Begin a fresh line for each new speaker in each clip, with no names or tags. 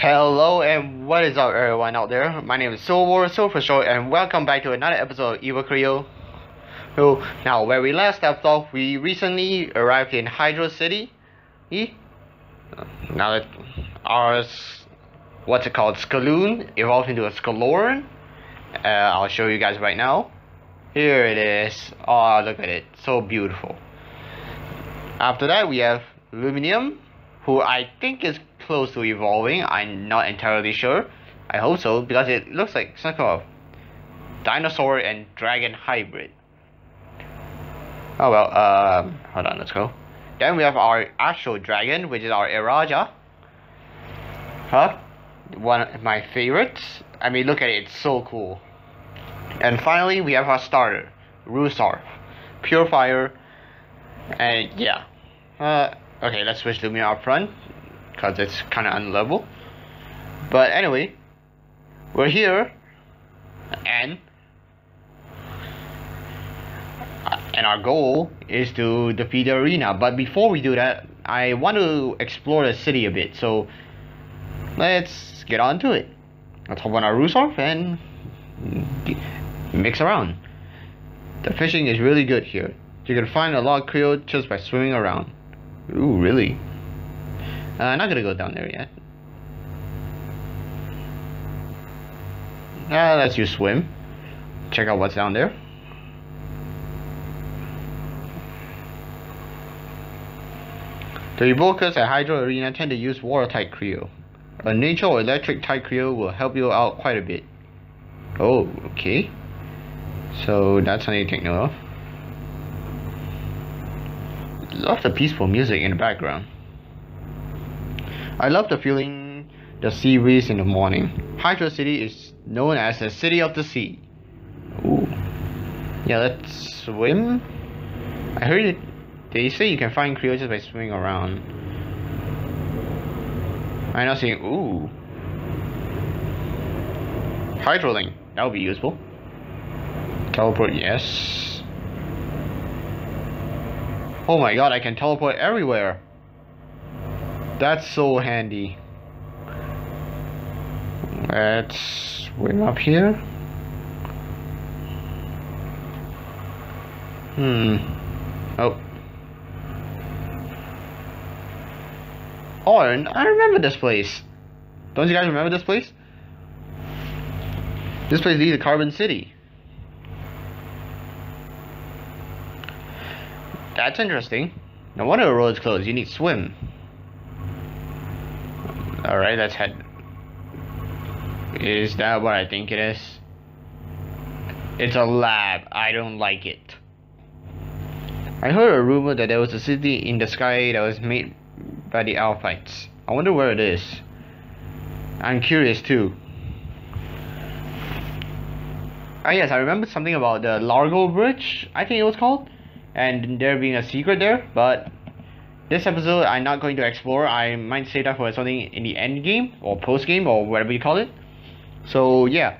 Hello and what is up everyone out there? My name is Silver, Silver Short, and welcome back to another episode of EvoCreo. So now where we last left off, we recently arrived in Hydro City. E? Now that our what's it called? Skaloon evolved into a Skaloran. Uh, I'll show you guys right now. Here it is. Oh look at it. So beautiful. After that we have Luminium, who I think is close to evolving. I'm not entirely sure. I hope so because it looks like some kind of dinosaur and dragon hybrid. Oh well, um, hold on, let's go. Then we have our actual dragon, which is our Iraja. Huh? One of my favorites. I mean, look at it, it's so cool. And finally, we have our starter, Rusarf. Pure Fire. And yeah. Uh, okay, let's switch Lumia up front. Because it's kind of unlevel. But anyway, we're here. And uh, and our goal is to defeat the arena. But before we do that, I want to explore the city a bit. So let's get on to it. Let's hop on our Rusarf and mix around. The fishing is really good here. You can find a lot of krill just by swimming around. Ooh, really? Uh, not gonna go down there yet. Uh, let's use swim. Check out what's down there. The evokers at Hydro Arena tend to use water type Creo. A nature or electric type Creo will help you out quite a bit. Oh, okay. So that's something to take note of. Love the peaceful music in the background. I love the feeling the sea breeze in the morning. Hydro City is known as the city of the sea. Ooh. Yeah, let's swim. I heard it they say you can find just by swimming around. I'm not saying, ooh. Hydrolink, that would be useful. Teleport, yes. Oh my god, I can teleport everywhere. That's so handy. Let's swim up here. Hmm. Oh. Oh, I remember this place. Don't you guys remember this place? This place leads to Carbon City. That's interesting. No wonder the road's closed. You need swim. Alright, let's head. Is that what I think it is? It's a lab. I don't like it. I heard a rumor that there was a city in the sky that was made by the Alphites. I wonder where it is. I'm curious too. Ah yes, I remember something about the Largo Bridge, I think it was called. And there being a secret there, but this episode I'm not going to explore. I might save that for something in the end game or post game or whatever you call it. So yeah.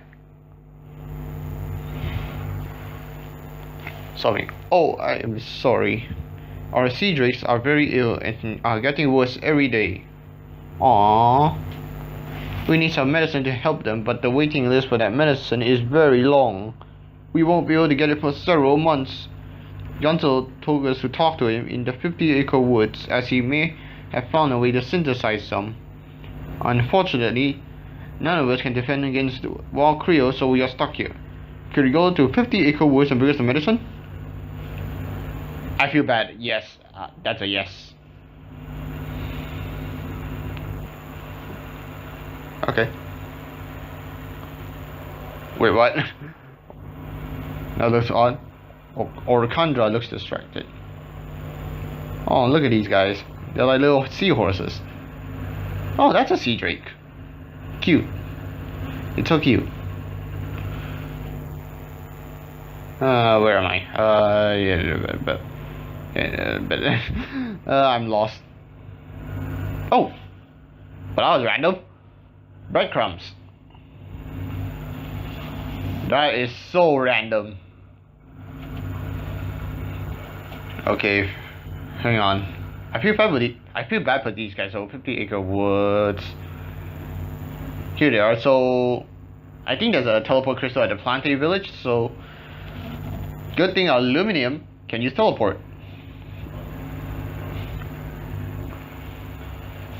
Sorry. Oh, I am sorry. Our sea drakes are very ill and are getting worse every day. Aww. We need some medicine to help them, but the waiting list for that medicine is very long. We won't be able to get it for several months. Yontel told us to talk to him in the 50 acre woods as he may have found a way to synthesize some. Unfortunately, none of us can defend against wild Creo, so we are stuck here. Could we go to 50 acre woods and bring us the medicine? I feel bad. Yes, uh, that's a yes. Okay. Wait, what? that looks odd. Or, or looks distracted. Oh, look at these guys. They're like little seahorses. Oh, that's a sea drake. Cute. It's so cute. Uh, where am I? Uh, yeah, but uh, but uh, I'm lost. Oh, but that was random. Breadcrumbs. That is so random. Okay, hang on. I feel bad for the, I feel bad for these guys. So 50 acre woods. Here they are. So I think there's a teleport crystal at the Plante village. So good thing aluminium can use teleport.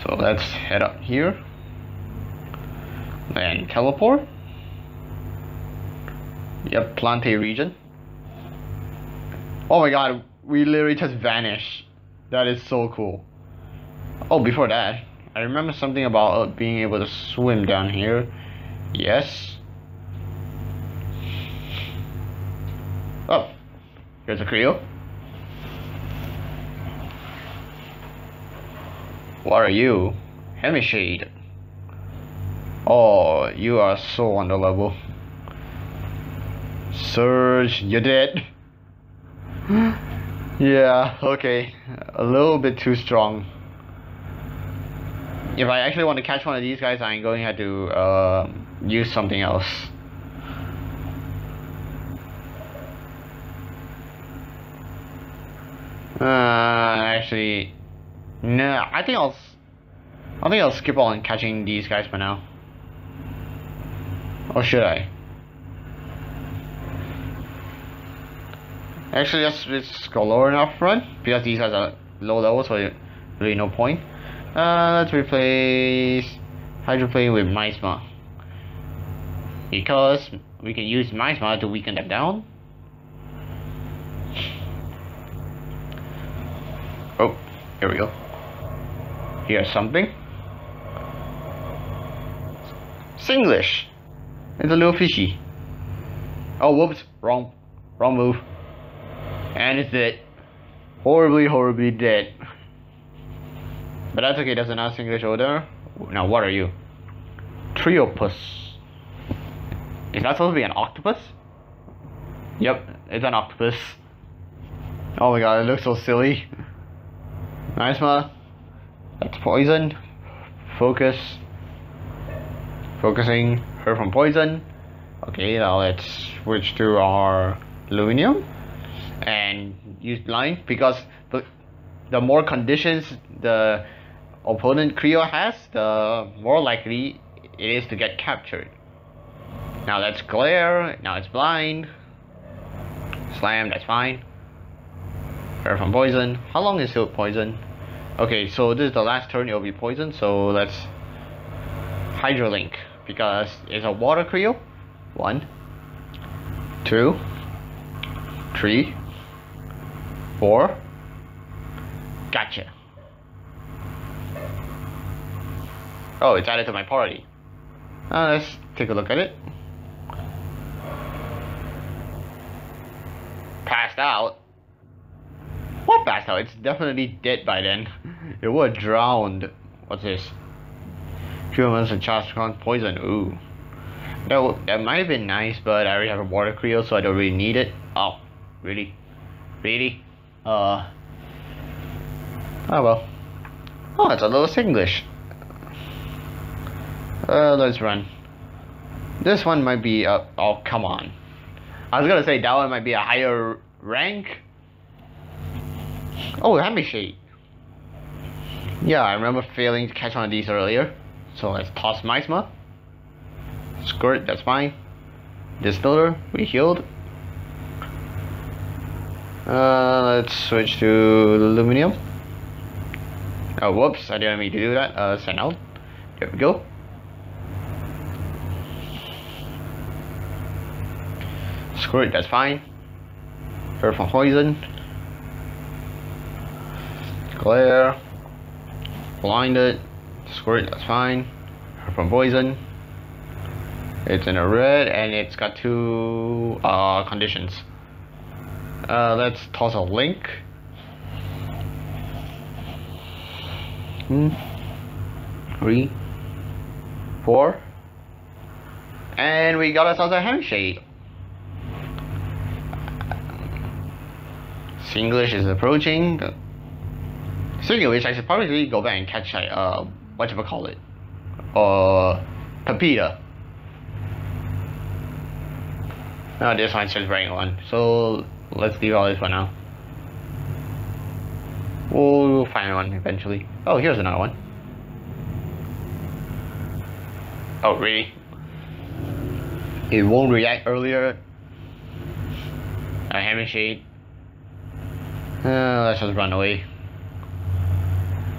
So let's head up here. And teleport. Yep, Plante region. Oh my god, we literally just vanished. That is so cool. Oh, before that, I remember something about uh, being able to swim down here. Yes. Oh, here's a Creo. What are you? Hemishade. Oh, you are so on the level. Surge, you're dead. yeah, okay. A little bit too strong. If I actually want to catch one of these guys, I'm going to have to uh, use something else. Uh, actually, no, I think I'll, I think I'll skip on catching these guys for now. Or should I? Actually, let's, let's go lower enough front because these guys are low level, so really no point. Uh, let's replace Hydroplane with Miasma. Because we can use Miasma to weaken them down. Oh, here we go. Here's something. Singlish. It's a little fishy. Oh, whoops. Wrong. Wrong move. And it's dead. Horribly, horribly dead. But that's okay, that's another English order. Now, what are you? Triopus. Is that supposed to be an octopus? Yep, it's an octopus. Oh my god, it looks so silly. Nice, man. That's poison. Focus. Focusing her from poison. Okay, now let's switch to our aluminium and use blind because the, the more conditions the opponent Creo has, the more likely it is to get captured. Now that's glare, now it's blind. Slam, that's fine. Fair from poison. How long is silk poison? Okay, so this is the last turn, it'll be poison, so let's Hydrolink because it's a water Creo. One, two, three, four. Gotcha. Oh, it's added to my party. Uh, let's take a look at it. Passed out. What passed out? It's definitely dead by then. It was drowned. What's this? Humans and Chastron poison. Ooh. That, that might have been nice, but I already have a water creel, so I don't really need it. Oh, really? Really? Uh. Oh well. Oh, it's a little English. Uh, let's run. This one might be a. Oh, come on. I was gonna say that one might be a higher rank. Oh, Hemishade. Yeah, I remember failing to catch one of these earlier. So let's toss Miasma. Squirt, that's fine. Distiller, we healed. Uh, let's switch to aluminium. Oh, whoops, I didn't mean to do that. Uh, send out. There we go. Squirt, that's fine. Her from poison. Glare. Blinded. Squirt, that's fine. Her from poison. It's in a red and it's got two uh, conditions. Uh, let's toss a link. Hmm. Three. Four. And we got ourselves a Hemishade. Singlish is approaching. Speaking of which, I should probably go back and catch a, uh, what you call it? Uh, Pepita. No, this one's just wearing one. So, let's leave all this for now. We'll find one eventually. Oh, here's another one. Oh, really? It won't react earlier. A Hemishade. Uh, let's just run away.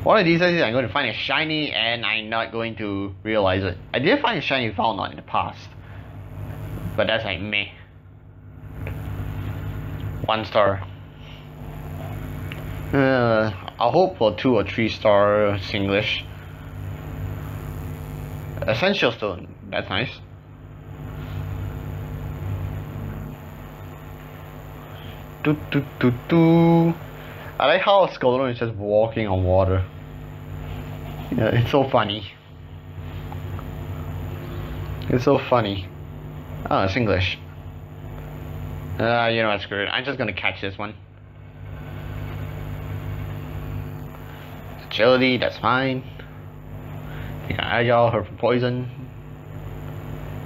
One of these days I'm going to find a shiny and I'm not going to realize it. I did find a shiny Falnon in the past. But that's like me. One star. Uh, I'll hope for two or three star English. Essential stone, that's nice. Do, do, do, do. I like how Scoldon is just walking on water. Yeah, it's so funny. It's so funny. Oh, it's English. Uh, you know what, screw it. I'm just gonna catch this one. Agility, that's fine. You got agile, her for poison.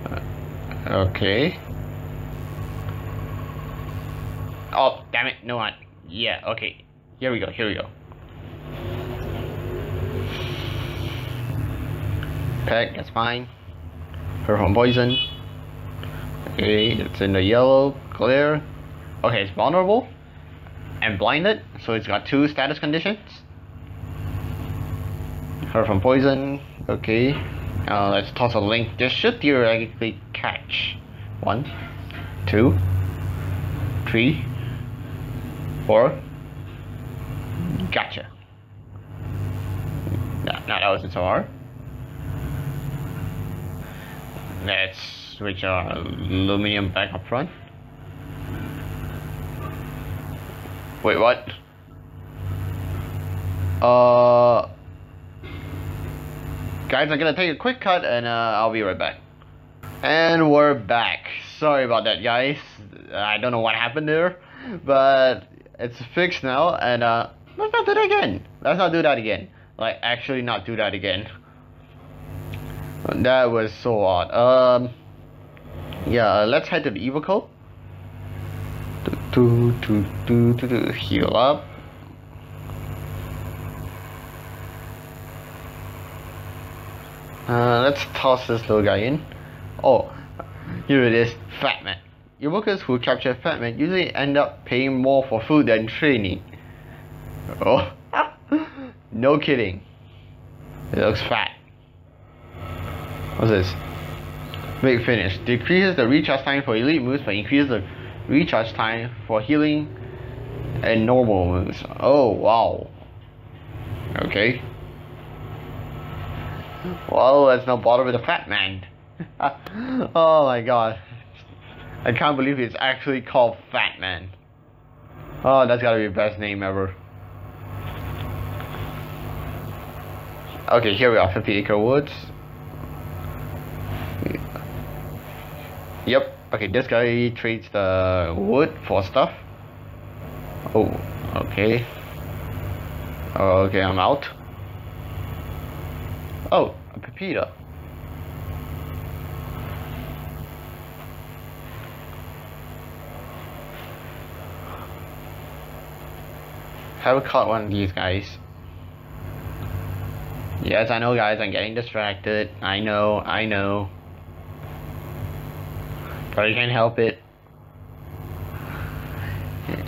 Uh, okay. Oh, damn it, no one. Yeah, okay. Here we go, here we go. Peck, that's fine. Her from poison. Okay, it's in the yellow, clear. Okay, it's vulnerable and blinded, so it's got two status conditions. Her from poison, okay. Uh, let's toss a link. This should theoretically catch. One, two, three, four. Gotcha. No, no, that wasn't so hard. Let's switch our aluminum back up front. Wait, what? Uh, guys, I'm gonna take a quick cut and uh, I'll be right back. And we're back. Sorry about that, guys. I don't know what happened there, but it's fixed now, and uh, let's not do that again. Let's not do that again. Like, actually, not do that again. That was so odd. Um, yeah, let's head to the evil code. Do, do, do, do, do, heal up. Uh, let's toss this little guy in. Oh, here it is, Fat Man. Your workers who capture Fat Man usually end up paying more for food than training. Oh, no kidding. It looks fat. What's this? Big finish. Decreases the recharge time for elite moves but increases the recharge time for healing and normal moves. Oh, wow. Okay. Well, let's not bother with the fat man. oh my god. I can't believe it's actually called Fat Man. Oh, that's gotta be the best name ever. Okay, here we are, 50 Acre Woods. Yep. Okay, this guy trades the wood for stuff. Oh, okay. Oh, okay, I'm out. Oh, a pepita. Haven't caught one of these guys. Yes, I know guys, I'm getting distracted. I know, I know. But I can't help it.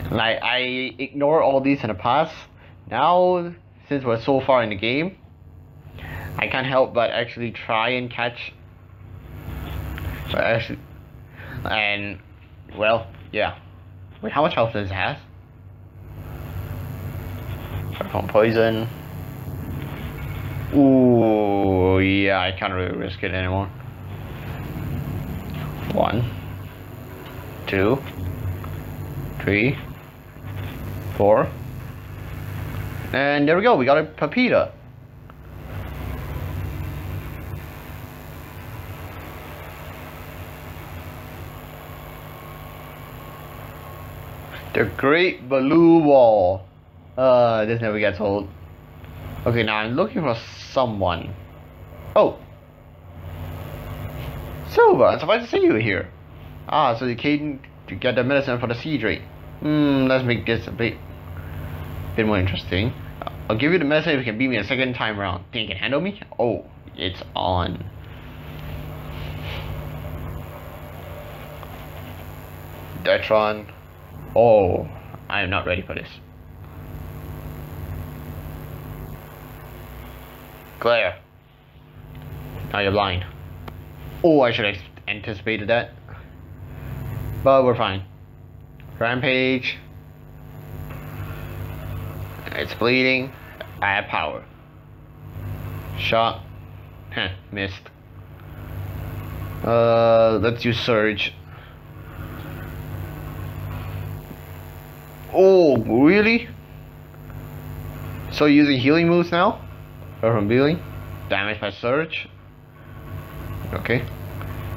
Like, I ignore all these in the past. Now, since we're so far in the game, I can't help but actually try and catch. Actually, and, well, yeah. Wait, how much health does it have? From poison. Ooh, yeah, I can't really risk it anymore. One two, three, four. And there we go, we got a Pepita. The Great Blue Wall. Uh, this never gets old. Okay, now I'm looking for someone. Oh! Silver, I'm surprised to see you here. Ah, so you came to get the medicine for the sea drake. Hmm, let's make this a bit, bit more interesting. I'll give you the medicine if you can beat me a second time round. Think you can handle me? Oh, it's on. Detron. Oh, I am not ready for this. Claire. Now you're blind. Oh, I should have anticipated that. But we're fine. Rampage. It's bleeding. I have power. Shot. Heh, missed. Uh, let's use Surge. Oh, really? So using healing moves now? Or from healing? Damage by Surge? Okay.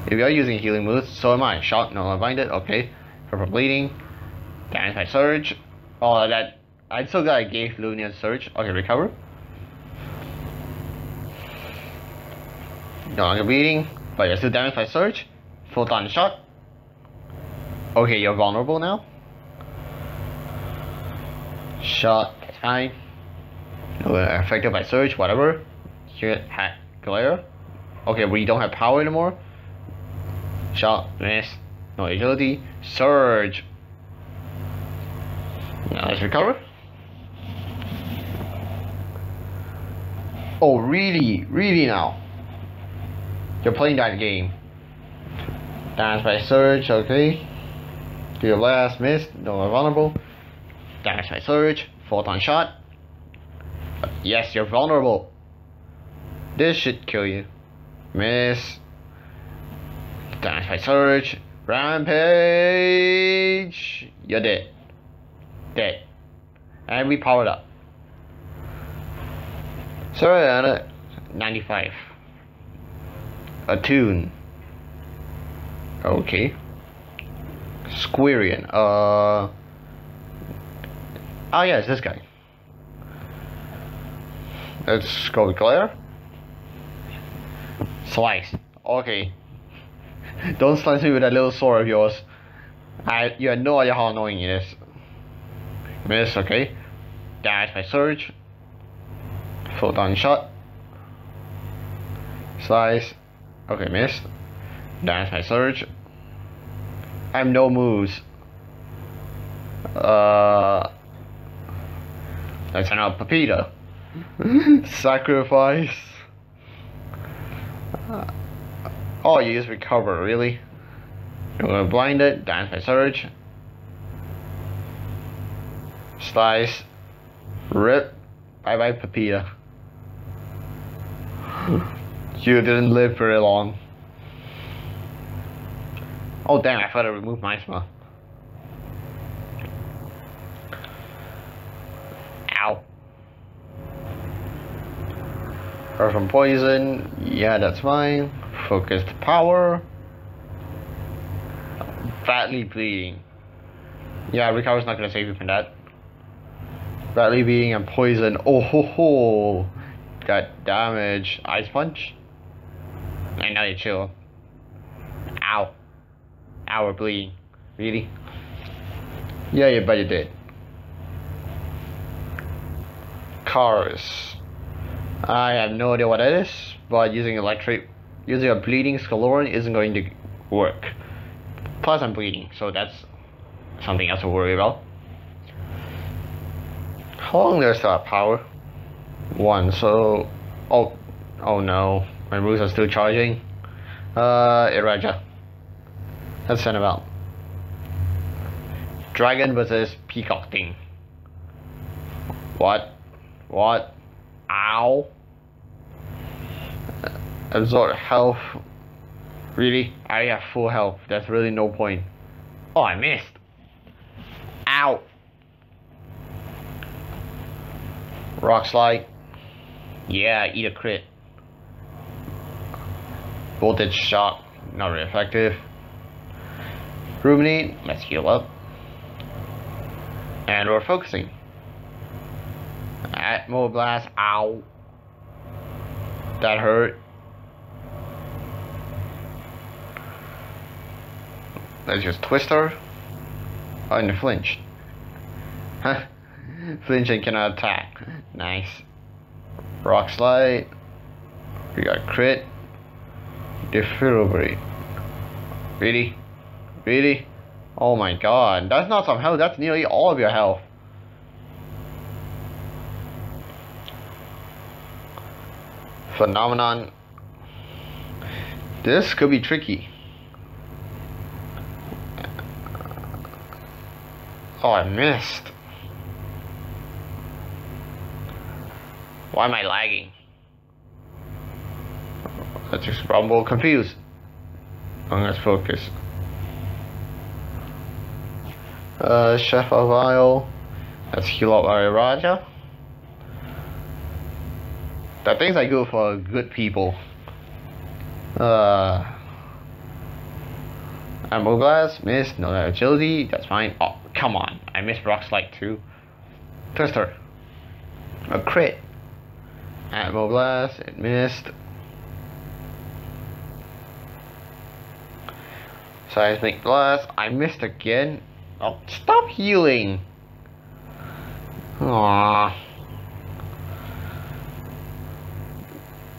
If you are using healing moves, so am I. Shot, no, it, okay. Purple bleeding. Damage by Surge. Oh, that. I still got a gave Lunia Surge. Okay, recover. No longer bleeding, but you're still damaged by Surge. Photon shot. Okay, you're vulnerable now. Shot, fine. No, affected by Surge, whatever. Here, hat, glare. Okay, we don't have power anymore. Shot, miss. No agility. Surge. Now let's recover. Oh, really? Really now? You're playing that game. Dance by Surge, okay. Do your last miss, no vulnerable. Dance by Surge, photon shot. Yes, you're vulnerable. This should kill you. Miss. Dance by Surge. Rampage. You're dead. Dead. And we powered up. Sorry, 95 A tune. Okay. Squirion. Uh. Oh yeah, it's this guy. Let's go with Glare. Slice. Okay. Don't slice me with that little sword of yours. I you have no idea how annoying it is. Miss, okay. Dash my surge. Photon shot. Slice. Okay, miss. Dance my surge. I have no moves. Uh, let's send out Pepita. Sacrifice. Oh, you use recover, really? You're gonna blind it, dance my surge. Slice. Rip. Bye bye, Pepita. You didn't live very long. Oh damn, I thought I removed my smell. Ow. Or from poison, yeah that's fine. Focused power. Badly bleeding. Yeah, recover's not gonna save you from that. Badly bleeding and poison. Oh ho ho! Got damage. Ice punch. I know you chill. Ow. We're bleeding. Really? Yeah, you bet you did. Cars. I have no idea what that is, but using electric, using a bleeding Scalorian isn't going to work. Plus I'm bleeding, so that's something else to worry about. How long there's that power? One, so... Oh, oh no. My moves are still charging. Uh, Iraja. Let's send him out. Dragon versus Peacock thing. What? What? Ow. Absorb health. Really? I have full health. There's really no point. Oh, I missed. Ow. Rock slide. Yeah, eat a crit. Voltage shock, not very effective. Ruminate, let's heal up. And we're focusing. Atmo blast, ow. That hurt. Let's just twist her. Oh, and flinch. Huh? Flinching cannot attack. Nice. Rock slide. We got crit. Defibrillate. Really? Really? Oh my god, that's not some health, that's nearly all of your health. Phenomenon. This could be tricky. Oh, I missed. Why am I lagging? Let's just rumble confused. Oh, let's focus. Uh, Chef of Isle. Let's heal Raja. That things I go for good people. Uh, Ammo Glass, missed, no agility, that's fine. Oh, come on, I missed Rock Slide too. Twister. A crit. Ammo Blast, it missed. Seismic Blast, I missed again. Oh, stop healing! Aww.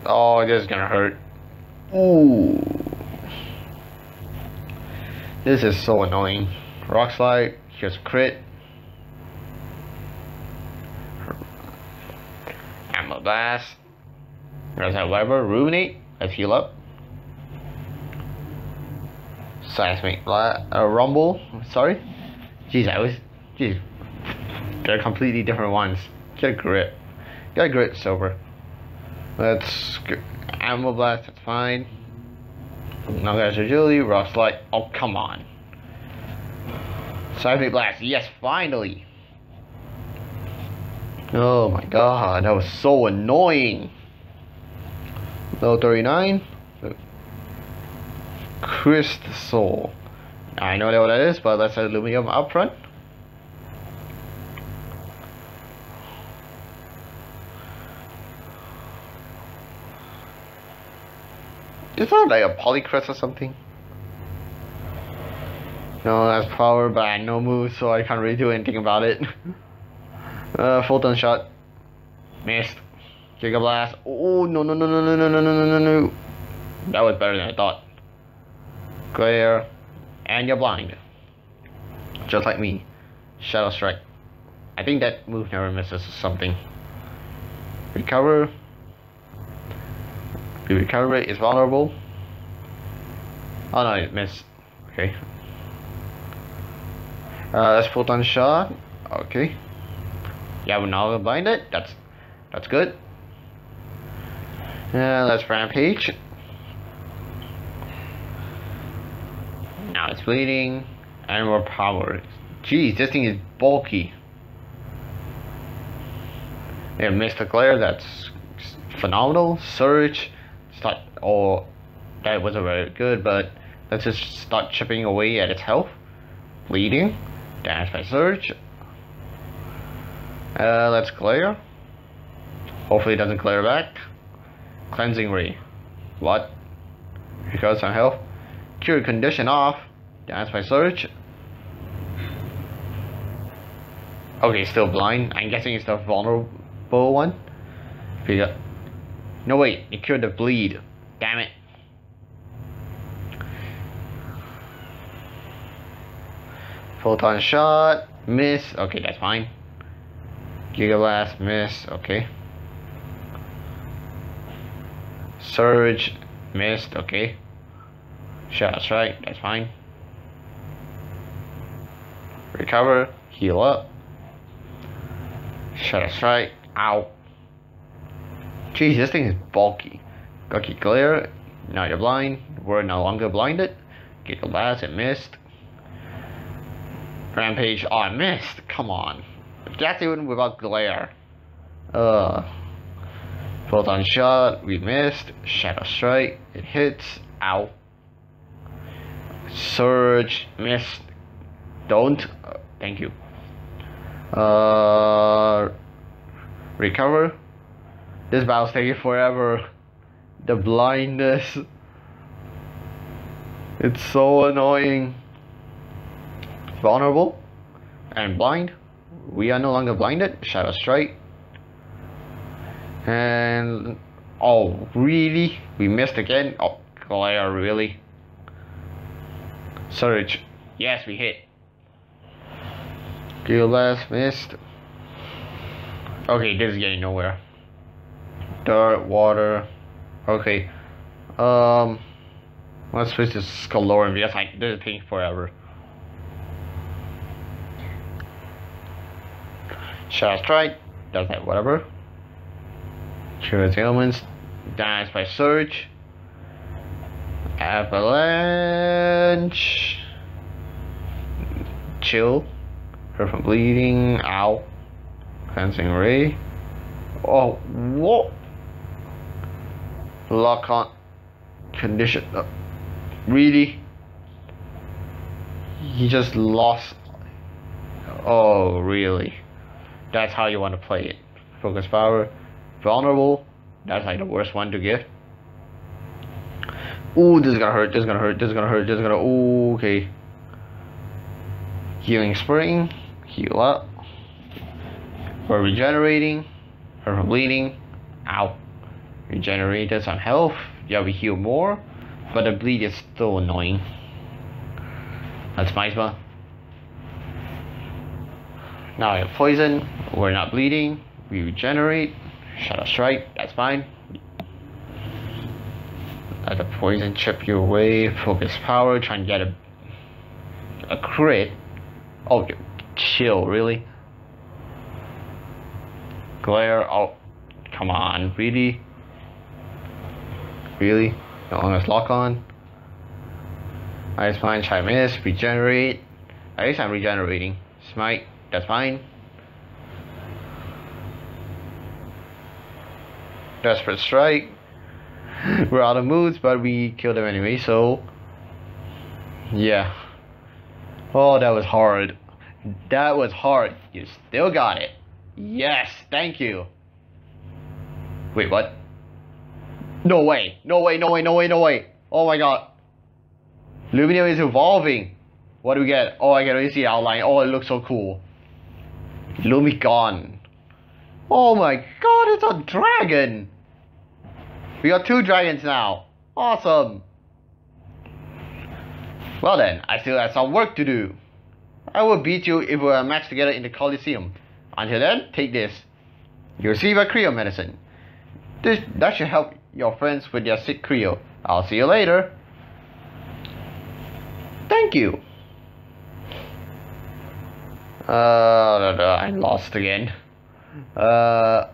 Oh, this is gonna hurt. Ooh. This is so annoying. Rock Slide, here's crit. Ammo Blast. There's that Weber, Ruinate. Let's heal up. Seismic Blast, uh, Rumble. Sorry. Jeez, I was. Jeez. They're completely different ones. Get a grip. Get a grip, Silver. Let's. Ammo Blast, that's fine. Now there's agility, rock slide. Oh, come on. Seismic Blast, yes, finally. Oh my god, that was so annoying. Level 39. Crystal. Soul. I know what that is, but let's aluminum up front. Is that like a polycrest or something? No, that's power, but I no move, so I can't really do anything about it. uh, photon shot. Missed. Giga blast. Oh no no no no no no no no no no. That was better than I thought. Glare. And you're blind. Just like me. Shadow Strike. I think that move never misses or something. Recover. The recovery rate is vulnerable. Oh no, it missed. Okay. Uh, let's put on shot. Okay. Yeah, we're now bind it. That's that's good. Yeah, let's rampage. Now it's bleeding and more power. Jeez, this thing is bulky. Yeah, Mr. Glare, that's phenomenal. Surge, start, or that wasn't very good, but let's just start chipping away at its health. Bleeding, damage by Surge. Uh, let's Glare. Hopefully it doesn't clear back. Cleansing Ray. What? Because some health. Cure condition off. Dance by Surge. Okay, still blind. I'm guessing it's the vulnerable one. Figure. No wait, it cured the bleed. Damn it. Photon shot. Miss. Okay, that's fine. Giga blast. Miss. Okay. Surge. Missed. Okay. Shadow Strike, that's fine. Recover, heal up. Shadow Strike, ow. Jeez, this thing is bulky. Gucky Glare, now you're blind. We're no longer blinded. Giga Blast, it missed. Rampage, oh, I missed. Come on. That's even without Glare. Uh. Photon Shot, we missed. Shadow Strike, it hits. Ow. Surge, miss, don't, uh, thank you. Uh, recover. This battle's taking forever. The blindness. It's so annoying. Vulnerable and blind. We are no longer blinded. Shadow Strike. And oh, really? We missed again? Oh, glare, really? Surge. Yes, we hit. Blast missed. Okay, this is getting nowhere. Dirt, water. Okay. Um let's switch to Scalorium because like this is taking forever. Shadow Strike, does that whatever. Choose elements, dies by Surge. Avalanche. Chill. Her from bleeding. Ow. Cleansing ray. Oh, what? Lock on. Condition. Uh, really? He just lost. Oh, really? That's how you want to play it. Focus power. Vulnerable. That's like the worst one to get. Ooh, this is gonna hurt, this is gonna hurt, this is gonna hurt, this is gonna. Ooh, okay. Healing Spring. Heal up. We're regenerating. We're bleeding. Ow. Regenerated some health. Yeah, we heal more. But the bleed is still annoying. That's Miasma. Now we have poison. We're not bleeding. We regenerate. Shadow Strike. That's fine. Let the poison chip you away. Focus power. Try and get a a crit. Oh, chill. Really? Glare. Oh, come on. Really? Really? No longer lock on. Ice Mine, Try Miss, Regenerate. At least I'm regenerating. Smite, that's fine. Desperate Strike. We're out of moods, but we killed them anyway, so. Yeah. Oh, that was hard. That was hard. You still got it. Yes, thank you. Wait, what? No way. No way, no way, no way, no way. Oh my god. Lumineon is evolving. What do we get? Oh, I can already see outline. Oh, it looks so cool. Lumigon. Oh my god, it's a dragon. We got two dragons now. Awesome. Well then, I still have some work to do. I will beat you if we are matched together in the Coliseum. Until then, take this. You receive a Creo medicine. This, that should help your friends with your sick Creo. I'll see you later. Thank you. Uh, I lost again. Uh,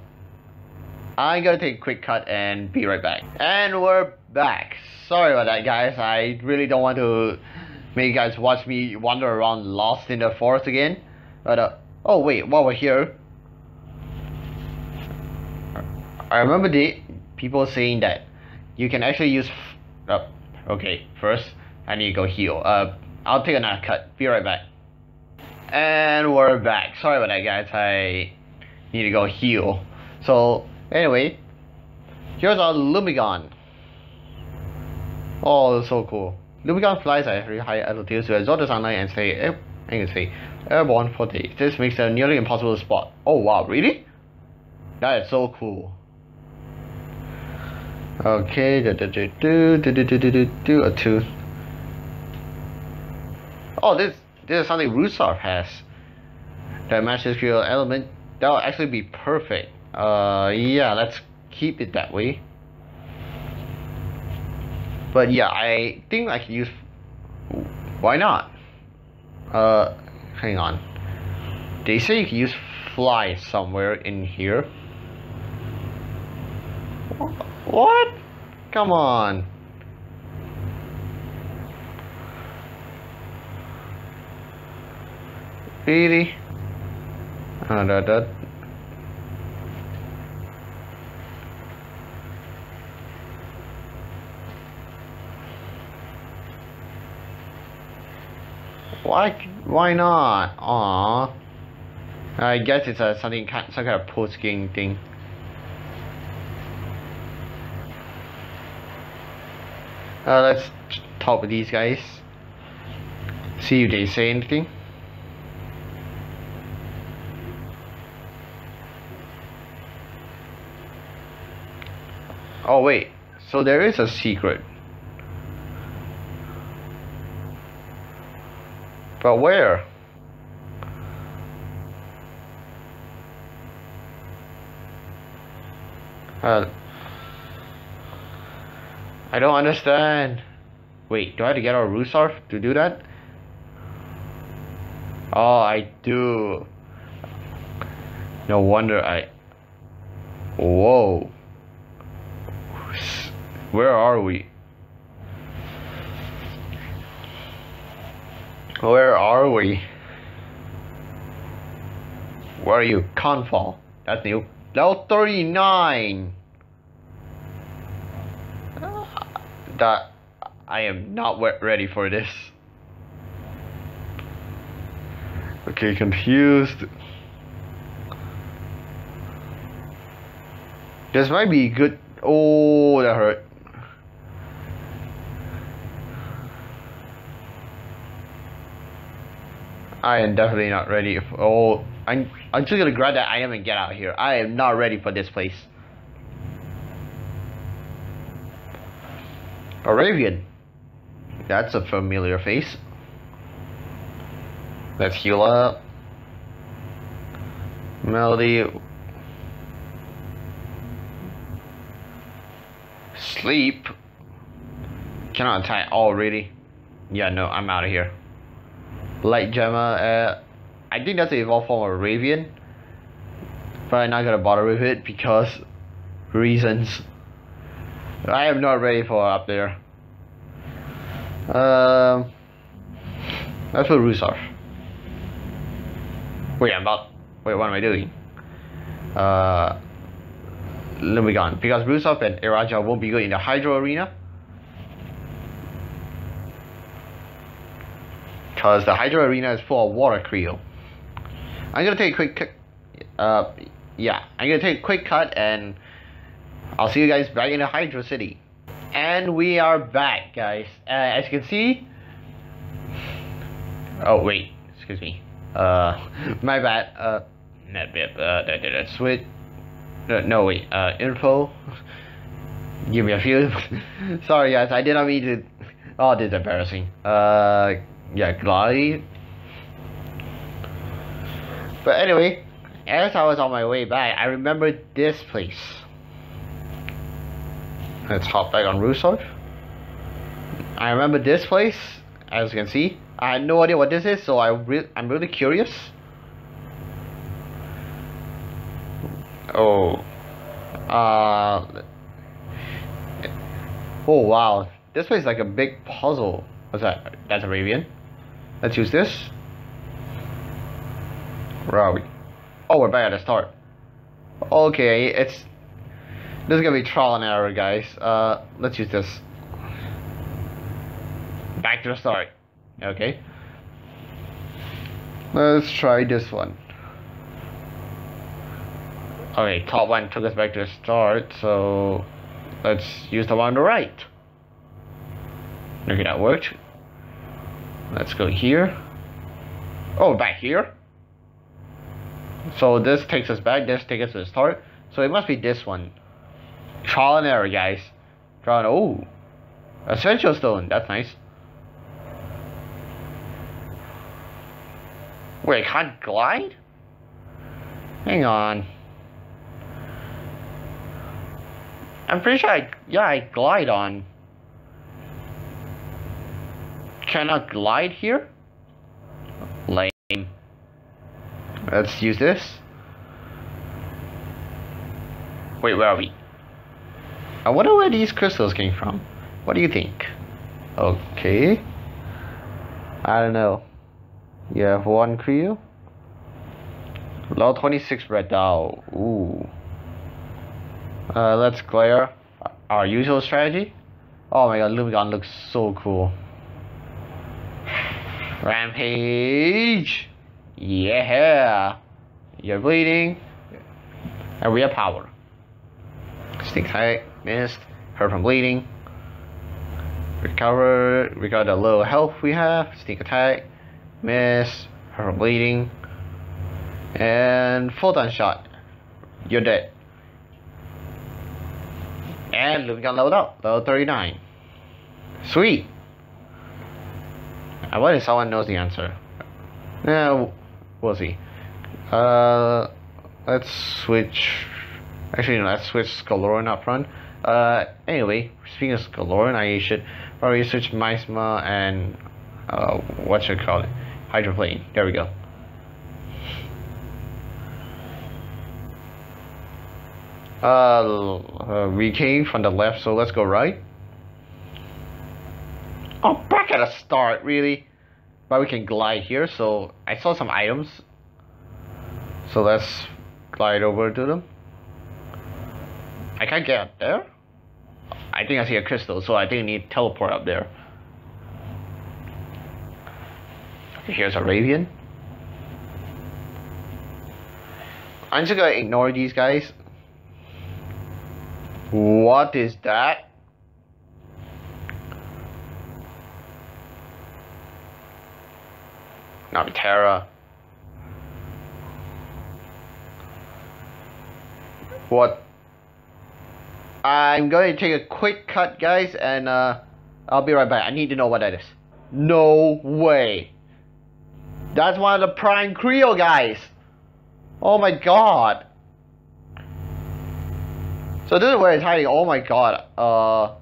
I'm gonna take a quick cut and be right back. And we're back. Sorry about that, guys. I really don't want to make you guys watch me wander around lost in the forest again. But, uh, oh wait, while we're here, I remember the people saying that you can actually use. Uh, okay, first I need to go heal. Uh, I'll take another cut. Be right back. And we're back. Sorry about that, guys. I need to go heal. So anyway, here's our Lumigon. Oh, so cool. Lumigon flies at very high altitudes to absorb the sunlight and stay air, I can say airborne for days. This makes it nearly impossible to spot. Oh wow, really? That is so cool. Okay, do do do do do do do do do a two. Oh, this this is something Rusarf has. That matches your element. That'll actually be perfect. Uh, yeah, let's keep it that way. But yeah, I think I can use. Why not? Uh, hang on. They say you can use fly somewhere in here. What? Come on. Really? Ah, that, that. Why? Why not? Aw. I guess it's a something some kind of post game thing. Uh, let's talk with these guys. See if they say anything. Oh wait, so there is a secret. But where? Uh, I don't understand. Wait, do I have to get our Rusarf to do that? Oh, I do. No wonder I... Whoa. Where are we? Where are we? Where are you? Confall. That's new. Level 39! That... I am not ready for this. Okay, confused. This might be good. Oh, that hurt. I am definitely not ready. For, oh, I'm, I'm just gonna grab that item and get out of here. I am not ready for this place. Arabian. That's a familiar face. Let's heal up. Melody. Sleep. Cannot attack already. Yeah, no, I'm out of here. Light Gemma, uh, I think that's an evolved form of Arabian. But I'm not gonna bother with it because reasons. I am not ready for up there. Um, let's put. Wait, I'm about. Wait, what am I doing? Uh, let me Lumigon. Because Rusarf and Iraja won't be good in the Hydro Arena. Because the Hydro Arena is full of Water Creo. I'm gonna take a quick. Uh, yeah, I'm gonna take a quick cut and I'll see you guys back in Hydro City. And we are back, guys. Uh, as you can see. Oh wait, excuse me. Uh, my bad. Uh, not bit. Uh, that did a switch. No, no wait. Uh, info. Give me a few. Sorry, guys. I did not mean to. Oh, this is embarrassing. Uh, yeah, glide. But anyway, as I was on my way back, I remembered this place. Let's hop back on Rusarf. I remember this place, as you can see. I had no idea what this is, so I re I'm really curious. Oh. Uh. Oh wow. This place is like a big puzzle. What's that? That's Arabian. Let's use this. Where are we? Oh, we're back at the start. Okay, it's... This is gonna be trial and error, guys. Uh, let's use this. Back to the start. Okay. Let's try this one. Okay, top one took us back to the start, so let's use the one on the right. Okay, that worked. Let's go here. Oh, back here. So this takes us back, this takes us to the start. So it must be this one. Trial and error, guys. Trial and, oh. Essential stone, that's nice. Wait, I can't glide? Hang on. I'm pretty sure I, yeah, I glide on. Cannot glide here? Lame. Let's use this. Wait, where are we? I wonder where these crystals came from. What do you think? Okay. I don't know. You have one Creo. Level 26 Red Dow. Ooh. Uh, let's clear our usual strategy. Oh my god, Lumigon looks so cool. Rampage! Yeah! You're bleeding. And we have power. Stink tight, missed, hurt from bleeding. Recover, got a little health we have, sneak attack, miss, hurt from bleeding. And full photon shot. You're dead. And Lumigon leveled up, level 39. Sweet! I wonder if someone knows the answer. Yeah, we'll see. Uh, let's switch Actually, no, let's switch Scaloran up front. Uh, anyway, speaking of Scaloran, I should probably switch Misma and, uh, what should I call it? Hydroplane. There we go. Uh, uh, we came from the left, so let's go right. Oh, back at the start, really? But we can glide here, so I saw some items. So let's glide over to them. I can't get up there. I think I see a crystal, so I think I need teleport up there. Here's a Ravian. I'm just gonna ignore these guys. What is that? Navitera. What? I'm going to take a quick cut, guys, and uh, I'll be right back. I need to know what that is. No way. That's one of the Prime Creo guys. Oh my god. So this is where it's hiding. Oh my god. Uh.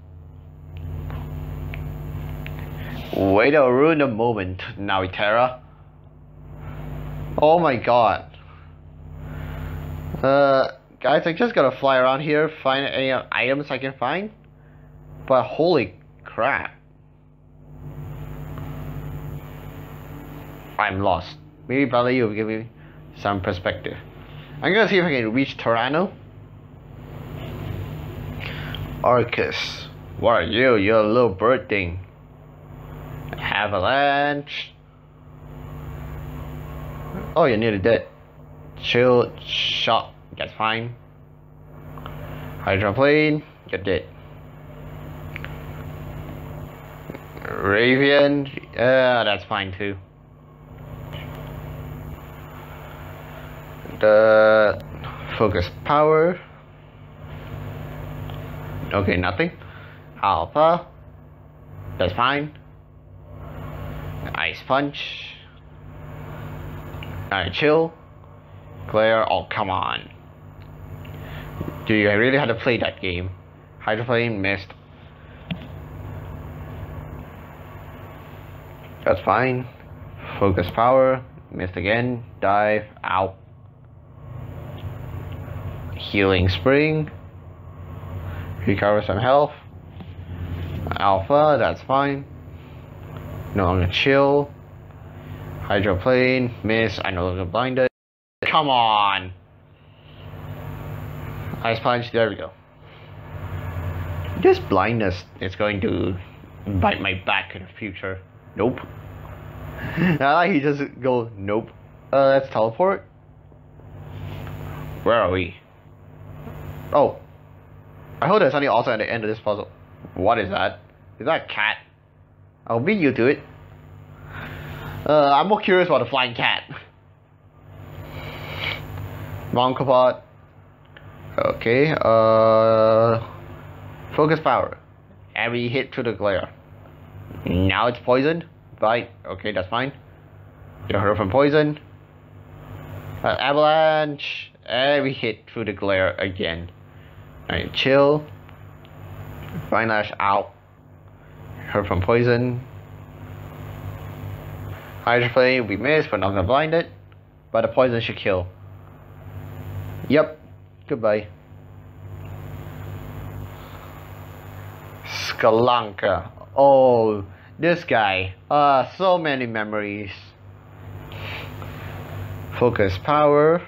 Way to ruin the moment, Navitera. Oh my god. Uh, guys, I just gotta fly around here, find any items I can find. But holy crap. I'm lost. Maybe Bradley will give me some perspective. I'm gonna see if I can reach Toronto. Arcus. What are you? You're a little bird thing. Avalanche. Oh, you're nearly dead. Chill shot. That's fine. Hydroplane. You're dead. Ravian. Uh, that's fine too. The focus power. Okay, nothing. Alpha. That's fine. Ice punch. Alright, chill. Glare. Oh, come on. Do you really have to play that game? Hydroplane missed. That's fine. Focus power. Missed again. Dive. Out. Healing spring. Recover some health. Alpha. That's fine. No longer chill. Hydroplane. Miss. I no longer blinded. Come on. Ice punch. There we go. This blindness is going to bite my back in the future. Nope. now he just go nope. Uh, let's teleport. Where are we? Oh. I hope there's something also at the end of this puzzle. What is that? Is that a cat? I'll beat you to it. Uh, I'm more curious about the flying cat. Monkopod. Okay, uh... Focus power. Every hit to the glare. Now it's poisoned. Bite. Okay, that's fine. Get hurt from poison. Uh, avalanche. Every hit through the glare again. Alright, chill. Fine lash out. Hurt from poison. Hydroplane, we missed, but not gonna blind it. But the poison should kill. Yep. Goodbye. Skalanka. Oh, this guy. Ah, uh, so many memories. Focus power.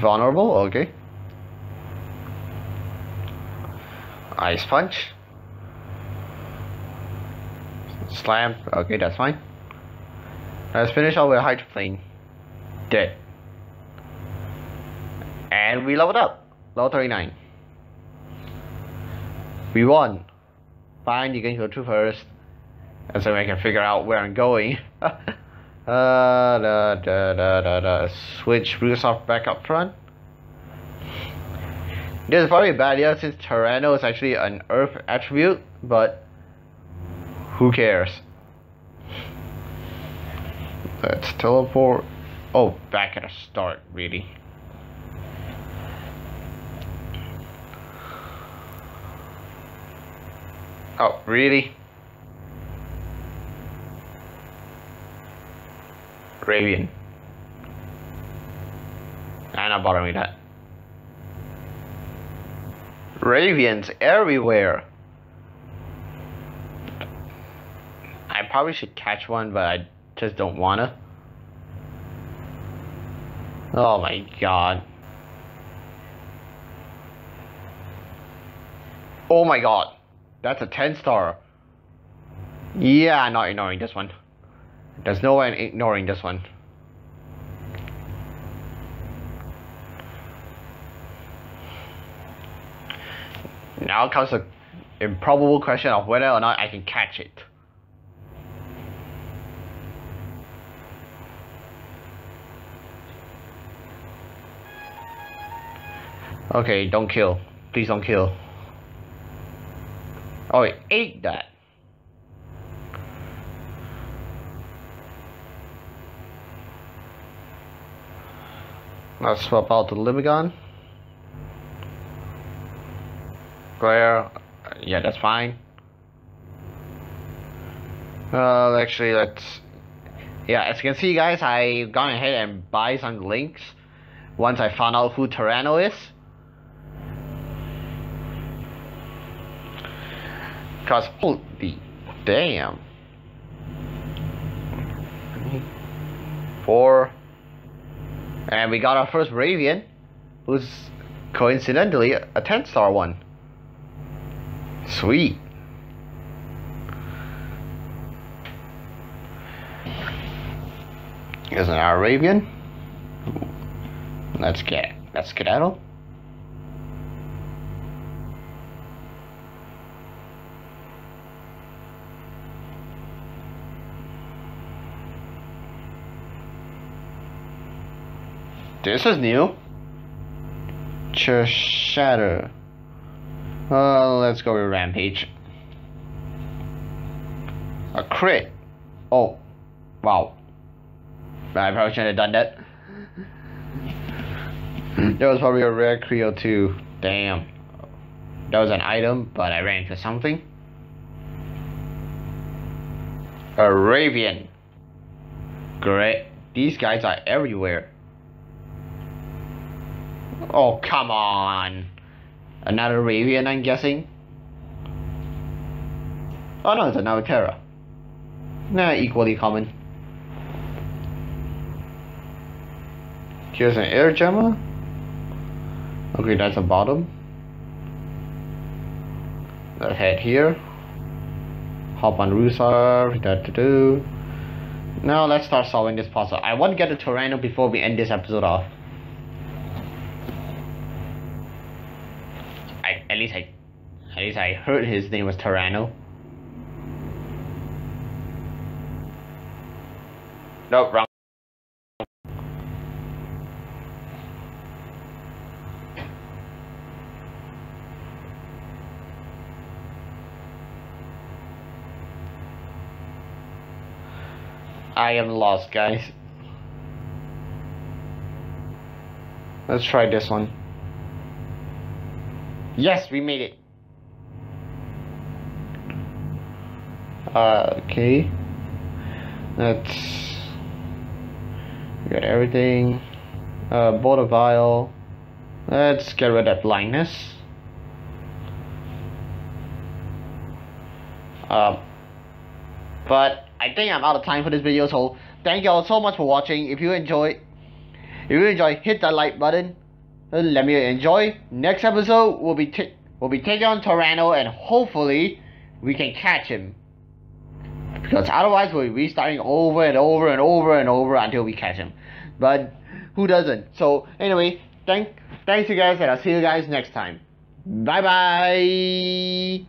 Vulnerable, okay. Ice punch. Slam, okay, that's fine. Let's finish off with hydroplane. Dead. And we leveled up. Level 39. We won. Fine, you can go to first. And so I can figure out where I'm going. uh, da, da, da, da, da. Switch Rugosoft back up front. This is probably a bad idea since Tyranno is actually an Earth attribute, but who cares? Let's teleport. Oh, back at the start, really. Oh, really? Ravian. I'm not bothering with that. Ravians everywhere. I probably should catch one, but I just don't wanna. Oh my god. Oh my god. That's a 10 star. Yeah, not ignoring this one. There's no way I'm ignoring this one. Now comes the improbable question of whether or not I can catch it. Okay, don't kill. Please don't kill. Oh, it ate that. Let's swap out the Lumigon. Glare. Yeah, that's fine. Well, actually, let's... Yeah, as you can see, guys, I've gone ahead and buy some links once I found out who Tyranno is. Because, holy damn. Four. And we got our first Ravian, who's coincidentally a 10 star one. Sweet. Here's an Arabian. Let's get let's skedaddle. This is new. Shatter. Uh, let's go with Rampage. A crit. Oh. Wow. I probably shouldn't have done that. that was probably a rare Creo too. Damn. That was an item, but I ran into something. Arabian. Great. These guys are everywhere. Oh, come on. Another Ravian, I'm guessing? Oh no, it's another Terra. Nah, equally common. Here's an air gemma. Okay, that's a bottom. Let's head here. Hop on Rusar, that to do. Now let's start solving this puzzle. I want to get the Tyranno before we end this episode off. At least I, at least I heard his name was Tyranno. Nope, wrong. I am lost, guys. Let's try this one. Yes, we made it. Uh, okay. Let's get everything. Uh, a vial. Let's get rid of that blindness. Uh, but I think I'm out of time for this video, so thank you all so much for watching. If you enjoyed, if you enjoyed, hit that like button let me enjoy. Next episode will be will be taking on Tyranno and hopefully we can catch him. Because otherwise we'll be restarting over and over and over and over until we catch him. But who doesn't? So anyway, thank thanks you guys and I'll see you guys next time. Bye bye.